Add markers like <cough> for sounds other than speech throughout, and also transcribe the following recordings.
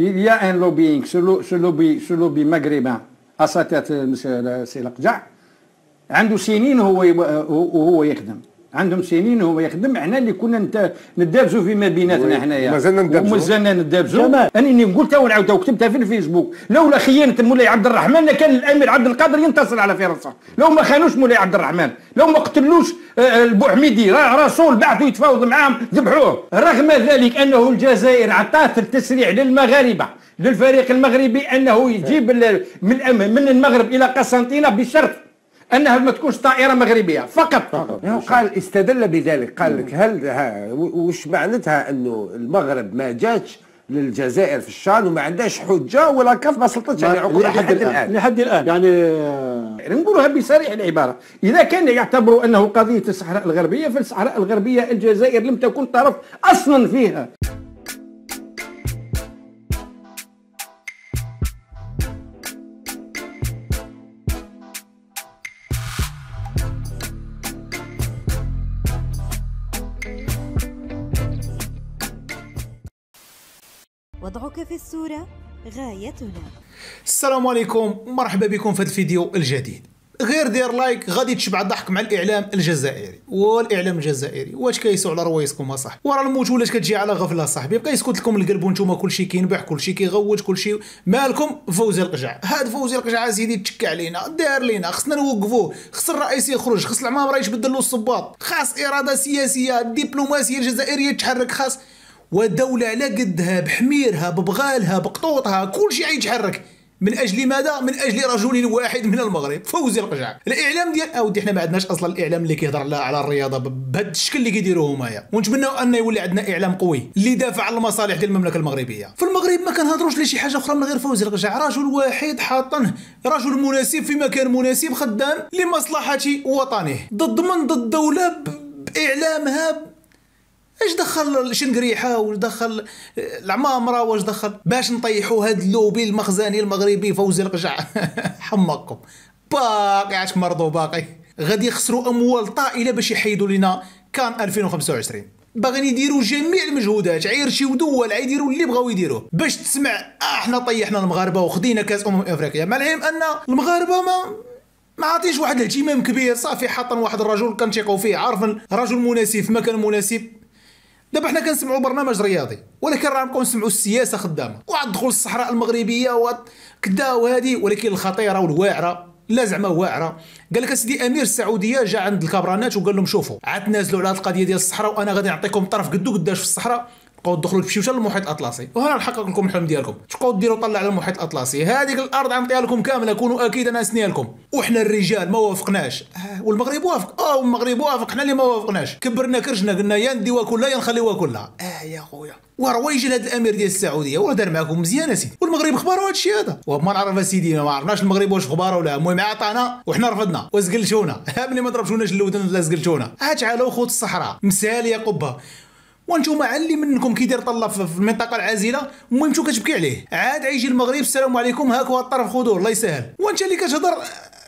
Il y a un lobbying, ce, lo, ce lobby, ce lobby maghrébin اساتذه سي القجع عنده سنين هو وهو يخدم عندهم سنين هو يخدم. إحنا اللي كنا ندابزوا فيما بيناتنا حنايا. مازلنا ندابزوا ومازلنا ندابزوا انني قلتها ونعاودها وكتبتها في الفيسبوك. لولا خيانة مولاي عبد الرحمن لكان الأمير عبد القادر ينتصر على فرنسا. لو ما خانوش مولاي عبد الرحمن. لو ما قتلوش البوحميدي رسول بعثوا يتفاوض معاهم. ذبحوه. رغم ذلك أنه الجزائر عطات التسريع للمغاربة. للفريق المغربي أنه يجيب من من المغرب إلى قسنطينة بشرط أنها ما تكونش طائرة مغربية فقط. فقط. قال استدل بذلك قال لك هل وش معناتها؟ أنه المغرب ما جاتش للجزائر في الشان وما عندهاش حجة ولا كف ما سلطتش على عقول لحد الآن. لحد الآن. يعني نقولها بصريح العبارة. إذا كان يعتبروا أنه قضية الصحراء الغربية فالصحراء الغربية الجزائر لم تكن طرف أصلا فيها. وضعك في الصورة غايتنا. السلام عليكم ومرحبا بكم في هذا الفيديو الجديد. غير دير like غادي تشبع الضحك مع الإعلام الجزائري. والإعلام الجزائري واش كيسوا على روايسكم أصاحبي؟ ورا الموت ولاش كتجي على غفلة صاحبي يبقى يسكت لكم القلب وأنتم كلشي كينبح كلشي كيغوت كلشي مالكم فوزي القجع. هاد فوزي القجع سيدي تشكى علينا دار لينا خصنا نوقفوه خص الرئيس يخرج خص العمامره يتبدل له الصباط. خاص إرادة سياسية دبلوماسية الجزائريه تحرك خاص ودولة على قدها بحميرها ببغالها بقطوطها كل شيء يتحرك. من أجل ماذا؟ من أجل رجل واحد من المغرب. فوزي القجع الإعلام ديال أودي حنا ما عندناش أصلا الإعلام اللي كيهضر على الرياضة بهذا الشكل اللي كيديروه هما. ونتمنوا أن يولي عندنا إعلام قوي اللي يدافع على المصالح ديال المملكة المغربية. في المغرب ما كنهضروش لشي حاجة أخرى من غير فوزي القجع رجل واحد حاطنه رجل مناسب في مكان مناسب خدام لمصلحة وطنه. ضد من؟ ضد دولة بإعلامها إيش دخل الشنقريحة؟ واش دخل العمامرة؟ واش دخل؟ باش نطيحوا هاد اللوبي المخزني المغربي فوزي القجع. <laughs> حمقكم باقي عاش مرضو باقي. غادي يخسروا أموال طائلة باش يحيدوا لنا كان 2025 باغيين يديروا جميع المجهودات. عيرشي ودول يديروا اللي بغاو يديروه باش تسمع إحنا طيحنا المغاربة وخدينا كاس أمم أفريقيا. مع العلم أن المغاربة ما ما عطيش واحد الإهتمام كبير. صافي حاطن واحد الرجل كنثيقوا فيه. عارف رجل مناسب في مكان مناسب. دابا حنا كنسمعوا برنامج رياضي ولكن راه نبقاو نسمعوا السياسة خدامة. وعاد دخول الصحراء المغربية وكدا وهذه ولكن الخطيرة والواعرة لا زعما واعرة. قال لك أسيدي أمير السعودية جا عند الكبرانات وقال لهم شوفوا عاد تنازلوا على هذه القضية ديال الصحراء وأنا غادي نعطيكم طرف قدو قداش في الصحراء. تبقاو تدخلوا تمشيو حتى للمحيط الاطلسي وهنا نحقق لكم الحلم ديالكم. تبقاو ديروا طلع على المحيط الأطلسي. هذيك الأرض غنعطيها لكم كاملة. كونوا أكيد أنا اسنيها لكم وحنا الرجال ما وافقناش. آه والمغرب وافق. آه والمغرب وافق. حنا اللي ما وافقناش. كبرنا كرشنا قلنا يا نديوها كلها يا نخليوها كلها. آه يا خويا. وراه يجي هذا الأمير ديال السعودية. وراه دار معكم مزيان اسيدي والمغرب خباروا هذا الشيء هذا. وما نعرف اسيدي ما عرفناش المغرب واش خباره ولا. المهم عطانا وحنا رفضنا. وزقلتونا. <laughs> ملي ما ضربتوناش الودن لا زقلتونا. ها تعالوا خوت الصحراء. مساليه قبة. وأنتم علي منكم كيدير طلب في المنطقة العازلة المهم أنتم كتبكي عليه. عاد عيجي المغرب السلام عليكم هاك هو الطرف خذوه الله يسهل. وانت اللي كتهضر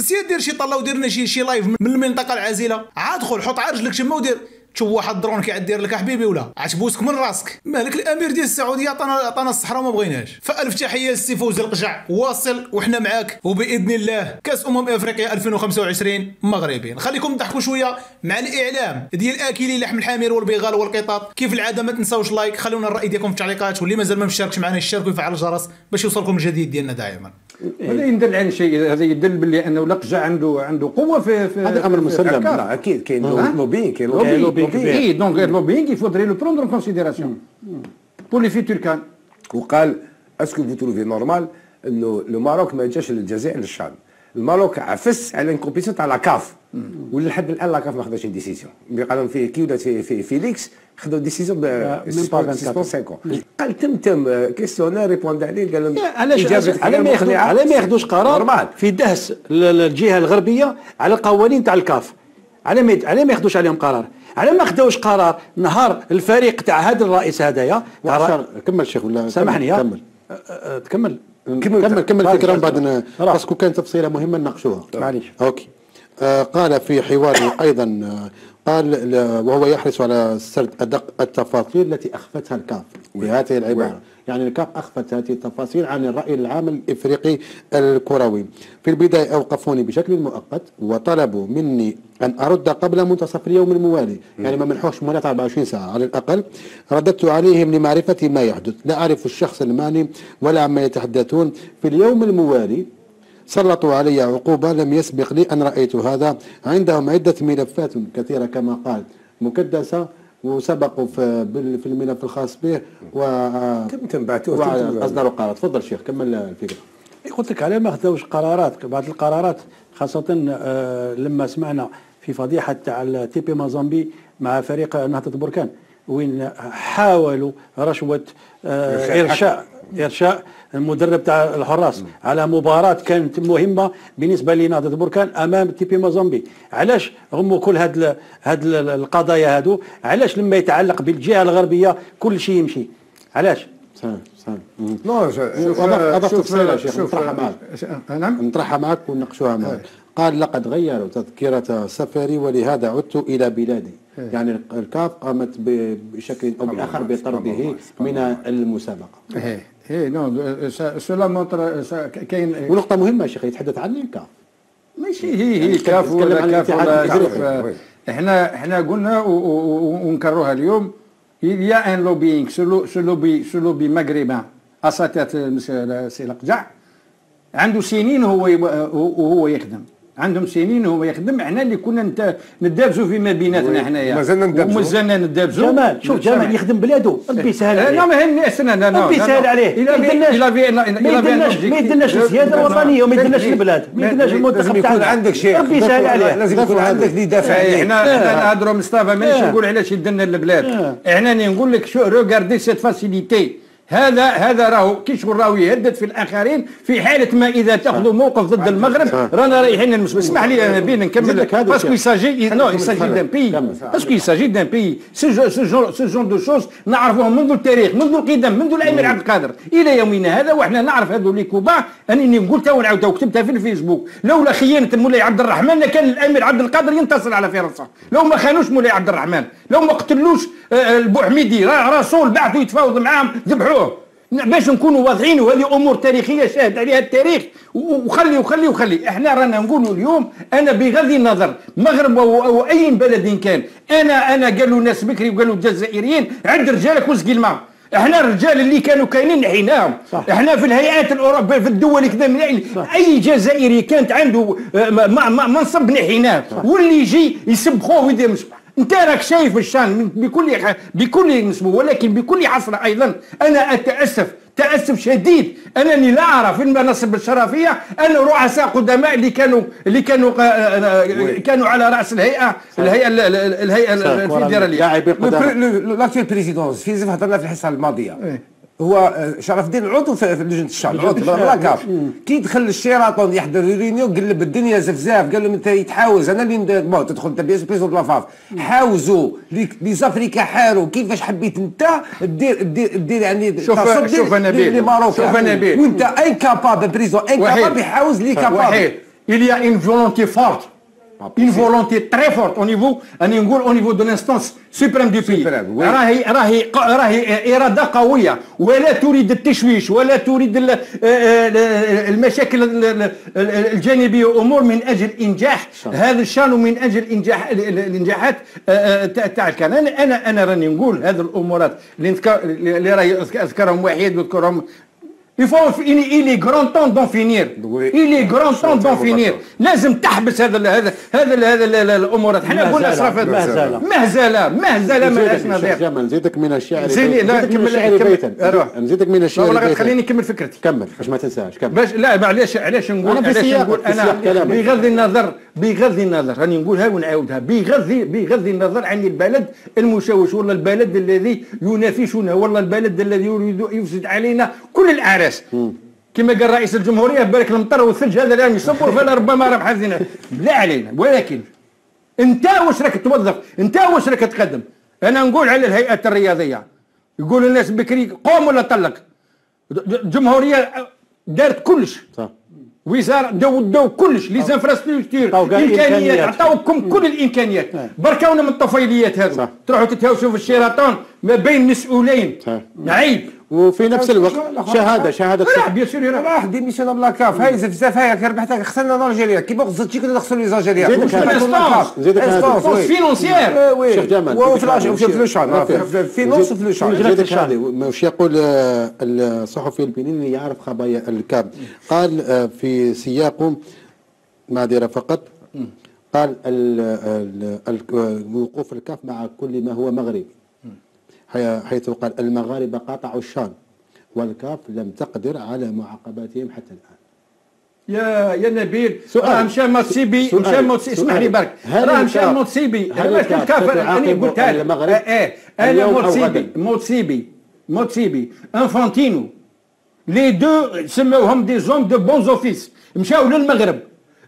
سير دير شي طله ودير لنا شي شي live من المنطقة العازلة. عاد دخل حط عرجلك تما ودير. تشوف واحد درون كيعدير لك حبيبي ولا؟ عتبوسك من راسك. مالك الأمير ديال السعودية عطانا عطانا الصحراء وما بغيناش. فألف تحية للسي فوزي لقجع واصل وحنا معاك. وبإذن الله كأس أمم إفريقيا 2025 مغربي نخليكم تضحكوا شوية مع الإعلام ديال اكلي لحم الحمير والبغال والقطط كيف العادة؟ ما تنساوش like خلونا الراي ديالكم في التعليقات. واللي مازال ما مشاركش معنا يشارك ويفعل الجرس باش يوصلكم الجديد ديالنا دائما. هذا يدل على شيء هذا يدل باللي أنه لقجع عنده عنده قوة في في هذا أمر مسلم لا أكيد كاين لوبين كاين لوبين كبير. دونك لوبين يفودري لو بروندر ان كونسيديراسيون بور لي فيتور كان وقال اسكو فو تروفي نورمال إنه لو ماروك ما جاش للجزائر للشام الماروك عفس على ان كومبيسيون تاع لاكاف ولحد الآن لاكاف ما خداش ديسيسيون قالوا في كي ولات في, في فيليكس خدوا ديسيسيون ب 5 قال تم كيستيونير ريبوند عليه قال لهم على ما ياخذوا على ما ياخذوش قرار في دهس الجهه الغربيه على القوانين تاع الكاف على ما على ما ياخذوش عليهم قرار على ما خداوش قرار نهار الفريق تاع هذا الرئيس هذايا كمل شيخ ولا سامحني كمل تكمل كمل كمل كمل الفكرة من بعد parce que كان تفصيله مهمه نناقشوها معليش okay آه، قال في حواره أيضا آه، قال وهو يحرص على سرد أدق التفاصيل التي أخفتها الكاف بهذه العبارة. يعني الكاف أخفت هذه التفاصيل عن الرأي العام الإفريقي الكروي. في البداية أوقفوني بشكل مؤقت وطلبوا مني أن أرد قبل منتصف اليوم الموالي. يعني ما منحوش مهله 24 ساعة. على الأقل رددت عليهم لمعرفة ما يحدث. لا أعرف الشخص المعني ولا عما يتحدثون. في اليوم الموالي سلطوا علي عقوبة لم يسبق لي أن رأيت هذا. عندهم عدة ملفات كثيرة كما قال مكدسة وسبقوا في الملف الخاص به و تنبعتوه تم تنبعتوه. وأصدروا قرار. تفضل شيخ كمل الفكرة. قلت لك على ما خذوش قرارات. بعض القرارات خاصة آه، لما سمعنا في فضيحة تاع التي بي مازامبي مع فريق نهضة بركان وين حاولوا رشوة آه، إرشاء المدرب تاع الحراس على مباراة كانت مهمة بالنسبة لنهضة بركان أمام تي بي مازامبي علاش غموا كل هاد ال- هاد ال- القضايا هادو؟ علاش لما يتعلق بالجهة الغربية كل شيء يمشي؟ علاش؟ أضف شوف- تفصيلة يا شيخ نطرحها معك. نعم. نطرحها معك ونناقشوها معك. قال لقد غيروا تذكرة سفري ولهذا عدت إلى بلادي. يعني الكاف قامت ب- بشكل أو بآخر بطرده من المسابقة. et non, cela montre كاين ونقطة مهمة يا شيخ يتحدث عن الكاف ماشي هي هي يعني كاف ولا كاف ولا. إحنا إحنا قلنا ونكرروها اليوم. il y a un lobbying ce lo- ce lobby ce lobby maghrébin اساتذه سي القجع عنده سنين هو وهو يخدم. عندهم سنين وهو يخدم. إحنا اللي كنا ندابزوا فيما بيناتنا حنايا. مازلنا ندابزوا. ومازلنا ندابزوا جمال شوف جمال يخدم بلاده ربي يسهل لا عليه. ما هي الناس لا لا ربي يسهل عليه. ما يدناش ما ما يدناش السيادة الوطنية وما يدناش البلاد. ما لازم المنتخب يكون تاعنا. عندك شيء. ربي يسهل عليه. لازم يكون عندك اللي يدافع إيه، عليه إحنا نهضروا مصطفى مانيش. نقول علاش يدنا البلاد. إحنا نقول لك شو regardez سيت فاسيليتي هذا هذا راهو كي شغل راهو يهدد في الآخرين في حالة ما إذا تأخذوا موقف ضد المغرب رانا رايحين المسلم اسمح لي أنا بين نكمل. باسكو. يساجي نو يساجي دان بي. باسكو يساجي دان بي سو جون دو شوز نعرفوهم منذ التاريخ منذ القدم منذ الأمير عبد القادر. إلى يومنا هذا وحنا نعرف هذو لي كوبا. انني قلتها ونعاودها وكتبتها في الفيسبوك. لولا خيانة مولاي عبد الرحمن لكان الأمير عبد القادر ينتصر على فرنسا لو ما خانوش مولاي عبد الرحمن لو ما قتلوش آه، البوحميدي را- رسول بعثوا يتفاوض معاهم ذبحوه. باش نكونوا واضحين وهذه أمور تاريخية شاهد عليها التاريخ. وخلي وخلي وخلي. إحنا رانا نقولوا اليوم أنا بغض النظر مغرب أو, أو أي بلد كان أنا أنا قالوا ناس بكري وقالوا الجزائريين عد رجالك وسقي الماء. إحنا الرجال اللي كانوا كاينين نحيناهم إحنا في الهيئات الاوروبيه في الدول كذا من اي جزائري كانت عنده آه، منصب نحيناه واللي يجي يسب خوه ويدير مش انت راك شايف الشان بكل ح- بكل اسمه ولكن بكل عصر أيضا. أنا أتأسف تأسف شديد. أنني لا أرى في المناصب الشرفية. أن رؤساء قدماء اللي كانوا اللي كانوا آه، آه، كانوا على رأس الهيئة الهيئة ال- ال- الهيئة الفيدرالية. لاكتوال بريزيدونس في هضرنا في الحصة الماضية. إيه. هو آه، شرف الدين العضو في لجنة الشعب. عضو كاف كي دخل الشيراطون يحضر ريونيو قلب الدنيا زفزاف قال لهم انت يتحاوز أنا اللي بون تدخل انت بيس بريزون لافاف. حاوزوا لي زافريكا حاروا كيفاش حبيت انت دير دير دير يعني شوف- شوف نبيل. شوف نبيل. وانت انكابابل بريزون انكابابل يحاوز لي كابابل وحيد. il y a une volonté forte. Une volonté très forte au niveau أنا نقول au niveau de l'instance suprême du pays. راهي راهي راهي إرادة قوية ولا تريد التشويش ولا تريد ال- المشاكل ال- ال- الجانبية أمور من أجل إنجاح هذا الشان ومن أجل إنجاح ال- ال- الإنجاحات تاع الكان أنا أنا أنا راني نقول هذه الأمورات اللي اللي راهي أذكرهم وحيد وذكرهم Il faut il, il est grand temps d'en finir. Oui. Il est grand temps d'en finir. لازم تحبس هذا ال- هذا هذا ال- هذا ال- ال- الامورات مهزلة، قلنا اسراف مهزلة. مهزله مهزله ما نزيدك لهاش نظير نزيدك من الشعر زيني، لا، نزيدك من كمل- الشعر. بيتا روح. نزيدك من الشعر والله خليني نكمل فكرتي كمل باش ما تنساش كمل باش لا معليش علاش نقول أنا في علاش سياق- نقول أنا سياق كلامك. بغض النظر بغض النظر راني نقولها ونعاودها. بغض بغض النظر عن البلد المشوش ولا البلد الذي ينافسنا ولا البلد الذي يريد يفسد علينا كل الأعراس. كما قال رئيس الجمهورية بالك المطر والثلج هذا الآن يصبر فلا ربما ربح حزنا لا علينا. ولكن انت واش راك توظف؟ انت واش راك تقدم؟ أنا نقول على الهيئات الرياضية. يقول الناس بكري قوم ولا طلق. ج- جمهورية دارت كلش. صح. وزارة داو داو كلش لي زانفراستركتور إمكانيات. عطاوكم كل الإمكانيات. بركونا من الطفيليات هذو. تروحوا تتهاوشوا في الشيراتون ما بين مسؤولين. عيب. وفي نفس الوقت شهادة شهادة لا بيان سور يرى. راح ديميسيون بلا كاف هاي بزاف هاي ربحتها خسرنا الجزائر كيما خسرتي كنا نخسروا لي زالجيريان زيدك. زيدك. فينونسيير. شيخ جمال، وفي الأش- في فلوشان في. هذه وش يقول آه، الصحفي البنيني يعرف خبايا الكاب قال آه، في سياقه معذرة فقط. قال ال- ال- ال- وقوف الكاف مع كل ما هو مغربي. حيث قال المغاربة قاطعوا الشام والكاف لم تقدر على معاقبتهم حتى الآن يا يا نبيل سؤال. راه مشى موتسيبي. مشى موتسيبي اسمح لي. برك راه مشى موتسيبي هل واش الكاف أنا قلتها لك. آه آه أنا موتسيبي؟ موتسيبي موتسيبي إنفانتينو لي دو سموهم دي زوم دو بونز اوفيس مشاو للمغرب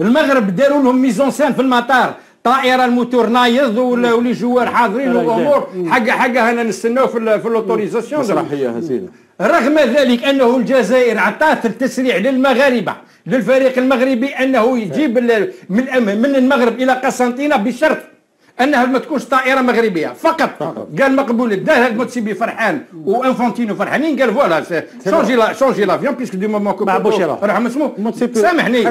المغرب داروا لهم ميزون سان في المطار طائرة الموتور نايض ولي جوار حاضرين والامور حاجة حاجة هنا نستناو في الاوتوريزاسيون مسرحية هزيلة. رغم ذلك أنه الجزائر اعطت التسريع للمغاربة للفريق المغربي أنه يجيب من من المغرب إلى قسنطينة بشرط أنها ما تكونش طائرة مغربية. فقط. قال مقبول دار الموتسيبي فرحان وانفونتينو فرحانين. قال voilà changez là, changez l'avion puisque du moment que. راح اسمه. سامحني.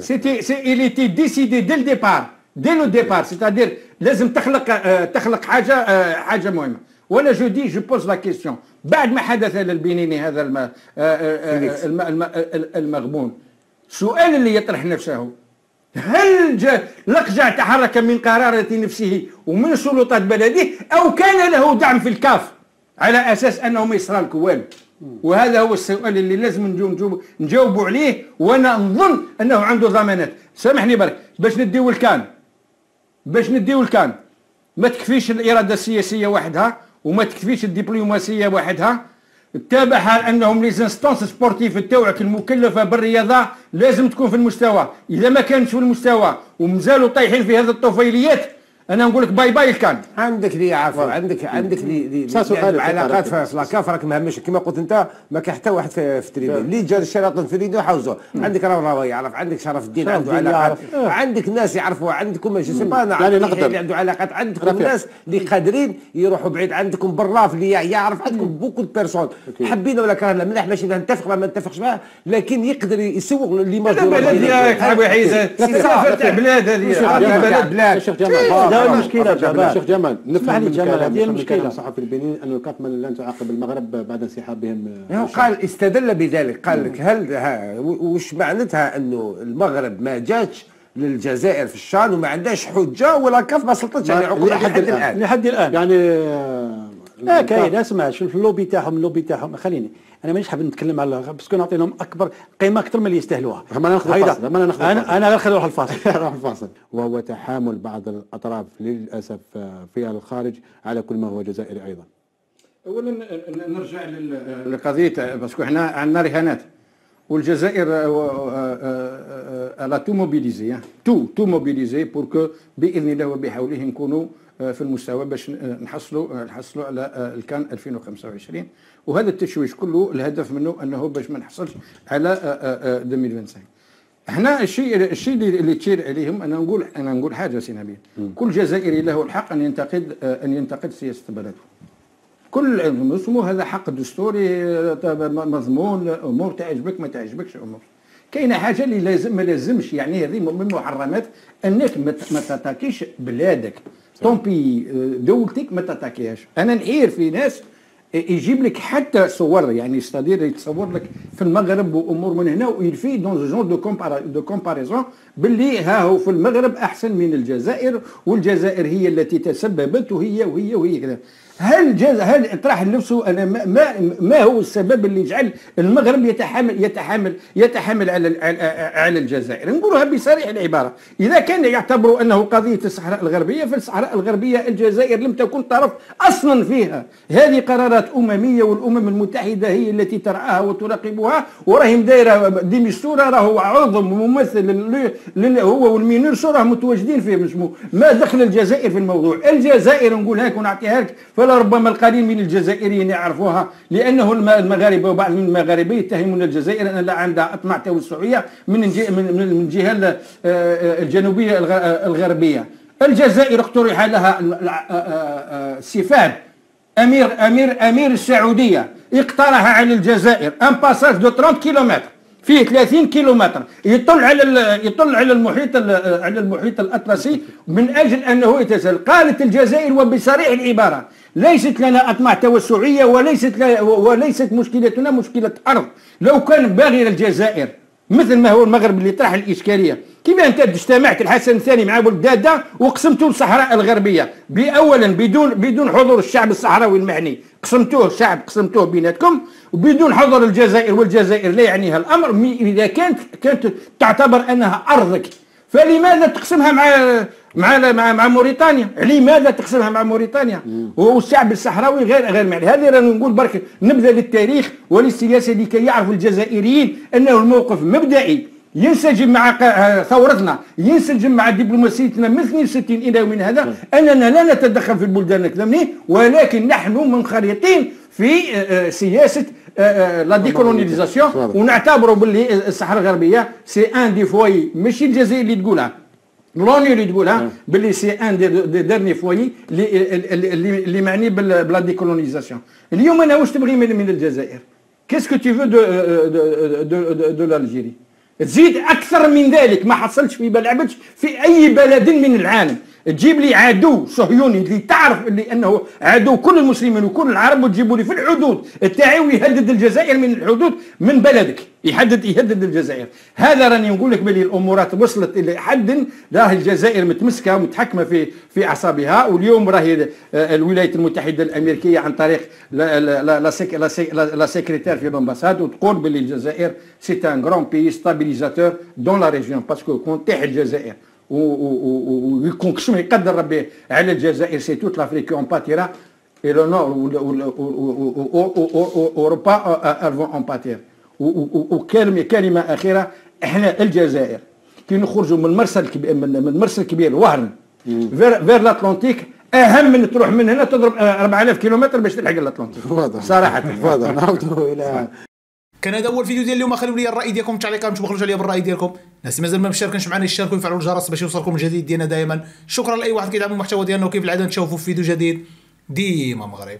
c'était c'est décidé dès le départ dès le départ c'est-à-dire لازم تخلق آه، تخلق حاجة آه، حاجة مهمة. وأنا je dis, je pose la question بعد ما حدث للبنيني هذا الم... آه، الم... الم... المغبون. السؤال اللي يطرح نفسه. هل جا لقجع تحرك من قرارة نفسه ومن سلطات بلده أو كان له دعم في الكاف؟ على أساس أنه ما يصرى والو وهذا هو السؤال اللي لازم نجاوبوا عليه وأنا نظن أنه عنده ضمانات. سامحني برك باش نديو الكان. باش نديو الكان. ما تكفيش الإرادة السياسية وحدها وما تكفيش الدبلوماسية وحدها. تابعها أنهم les instances sportives تاوعك المكلفة بالرياضة لازم تكون في المستوى. إذا ما كانتش في المستوى ومازالوا طايحين في هذه الطفيليات أنا نقول لك باي باي الكان. عندك لي عفوا عندك عندك لي لي لي- علاقات. في لاكاف راك مهمش كما قلت أنت ما كان حتى واحد في تريبي اللي جا الشراطن في ريدو حوزوه عندك راوي يعرف. عندك شرف الدين عنده علاقات. يعرف. عندك ناس يعرفوا. عندكم با أنا يعني عندي نقدر. اللي عنده علاقات. عندكم. ناس اللي قادرين يروحوا بعيد. عندكم براف اللي يعرف. عندكم بوكو دو بيرسون حبينا ولا كرهنا مليح ماشي نتفق ما نتفقش معاه لكن يقدر يسوق ليماج لا بلد يا حبيبي تاع بلاد هذه. بلد بلاد. هذا المشكلة جمال. الشيخ جمال نفهم من جمال، هذه. كلام صحفي البنين أن الكاف من لن تعاقب المغرب بعد انسحابهم. آه، هو قال استدل بذلك قال لك هل ها وش معناتها؟ أنه المغرب ما جاتش للجزائر في الشان وما عندهاش حجة ولا كف ما سلطتش على عقوبة لحد الان لحد الآن. يعني آه، لا الكاف- كاين اسمع شوف اللوبي تاعهم اللوبي تاعهم خليني. أنا مانيش حاب نتكلم على parce que نعطي لهم أكبر قيمة أكثر من اللي يستاهلوها. ما ناخذ. الفاصل، ما ناخذ. أنا أنا غير خلينا نروح الفاصل. <laughs> راح الفاصل. وهو تحامل بعض الأطراف للأسف آه، في الخارج على كل ما هو جزائري أيضا. اولا ن- نرجع لل- لقضية parce que إحنا عندنا رهانات. والجزائر elle a tout mobilisé tout tout mobilisé pour que بإذن الله وبحوله نكونوا آه، في المستوى باش ن- نحصلوا آه، نحصلوا على آه، الكان 2025 وهذا التشويش كله الهدف منه أنه باش ما نحصلش على آه، آه، آه، 2025 إحنا الشيء الشيء اللي تشير عليهم أنا نقول أنا نقول حاجة سي نبيل كل جزائري له الحق أن ينتقد آه، أن ينتقد سياسة بلده. كل اسمه هذا حق دستوري آه، مضمون أمور تعجبك ما تعجبكش أمور. كاينة حاجة اللي لازم ما لازمش يعني هذه من المحرمات أنك ما تتاكيش بلادك. طومبي دولتك ما تتاكيهاش أنا نحير في ناس يجيب لك حتى صور يعني استدير يتصور لك في المغرب وأمور من هنا ويلفي دون جون دو دو كومباريزون باللي ها هو في المغرب أحسن من الجزائر والجزائر هي التي تسببت وهي وهي وهي كذا. هل جاز هل طرح نفسه أنا ما, ما, ما هو السبب اللي يجعل المغرب يتحمل يتحمل يتحمل على على, الجزائر؟ نقولها بصريح العبارة. إذا كان يعتبروا أنه قضية الصحراء الغربية فالصحراء الغربية الجزائر لم تكن طرف أصلا فيها. هذه قرارات أممية والأمم المتحدة هي التي ترعاها وتراقبها وراهم دايرة ديميستورا راهو عضو ممثل هو والمينيرسو راه متواجدين فيه اسمه ما دخل الجزائر في الموضوع. الجزائر نقول هاك ونعطيها لك فلربما القليل من الجزائريين يعرفوها لأنه الم- المغاربة وبعض من المغاربة يتهمون الجزائر أن لا عندها اطماع توسعيه من من الجهه ال- آه، آه، الجنوبية آه، الغربية. الجزائر اقترح لها ال- ال- سفاد أمير أمير أمير السعودية اقترح على الجزائر un passage de 30 كيلومتر فيه 30 كيلومتر يطل على يطل على المحيط ال- على المحيط الأطلسي من أجل أنه يتسلل قالت الجزائر وبصريح العبارة ليست لنا أطماع توسعية وليست وليست مشكلتنا مشكلة أرض. لو كان باغي الجزائر مثل ما هو المغرب اللي طرح الإشكالية كيف أنت اجتمعت الحسن الثاني مع ولد داده وقسمتوا الصحراء الغربية؟ باولا بدون بدون حضور الشعب الصحراوي المعني قسمتوه شعب قسمتوه بيناتكم وبدون حضور الجزائر والجزائر لا يعنيها الأمر مي- إذا كانت كانت تعتبر أنها أرضك. فلماذا تقسمها مع مع مع, مع موريتانيا؟ لماذا تقسمها مع موريتانيا؟ والشعب الصحراوي غير غير معني، هذه راه نقول برك نبذه للتاريخ وللسياسة لكي يعرف الجزائريين أنه الموقف مبدئي. ينسجم مع ق- ثورتنا ينسجم مع دبلوماسيتنا من 62 إلى يومنا هذا. أننا لا نتدخل في البلدان الثمانيه ولكن نحن منخرطين في آه، آه، سياسة آه، آه، la décolonisation. ونعتبروا باللي الصحراء الغربية c'est une des voix ماشي الجزائر اللي تقولها. l'ONU اللي تقولها باللي c'est une des, des dernières fois اللي اللي, معني ب la décolonisation اليوم أنا واش تبغي من, من الجزائر qu'est-ce que tu veux de de de de, de l'Algérie تزيد أكثر من ذلك ما حصلش في ما لعبتش في اي بلد من العالم تجيب لي عدو صهيوني اللي تعرف اللي انه عدو كل المسلمين وكل العرب وتجيبوا لي في الحدود. تاعي ويهدد الجزائر من الحدود من بلدك. يحدد يهدد الجزائر. هذا راني نقول لك بلي الامورات وصلت إلى حد راه الجزائر متمسكة ومتحكمة في في أعصابها. واليوم راهي آه، الولايات المتحدة الأمريكية عن طريق la la la la sec- la sec- la- la secrétaire في l'ambassade وتقول بلي الجزائر c'est un grand pays stabilisateur dans la région parce que كون تطيح الجزائر ويكون كشم يقدر ربي على الجزائر c'est toute l'Afrique en pâtira et le nord ou, le- ou, le- ou, ou, ou, ou, ou, ou, Europa euh, elles vont en pâtir و- و- وكلمه كلمه اخيره إحنا الجزائر كي نخرجوا من المرسى الكبير من المرسى الكبير وهران vers vers l'Atlantique اهم من تروح من هنا تضرب آه، 4000 كيلومتر باش تلحق l'Atlantique واضح صراحة واضح نعود إلى كان هذا هو الفيديو ديال اليوم. خليوا لي الرأي ديالكم في التعليقات ما تبخلوش عليا بالرأي ديالكم. الناس مازال ما مشاركينش معنا يشاركوا ويفعلوا الجرس باش يوصلكم الجديد ديالنا دائما. شكرا لأي واحد كيدعم المحتوى ديالنا وكيف العادة نتشوفوا في فيديو جديد. ديما مغرب.